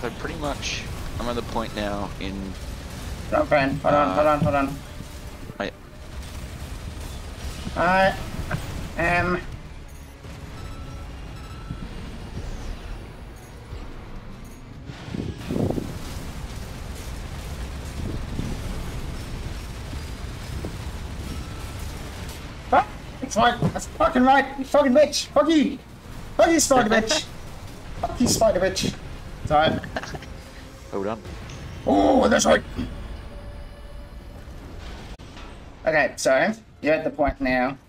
So pretty much, I'm at the point now in. Hold on, friend. Hold on, Uh, hold on, hold on. I, I am. Fuck! It's right. That's fucking right. You fucking bitch. Fuck you. Fuck you, spider bitch. Fuck you, spider bitch. It's alright. hold on. Oh, that's right. Okay, so you're at the point now